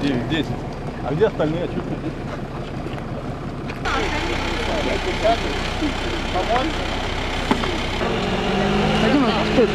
9, 10. А где остальные? Чуть Пойдем, что это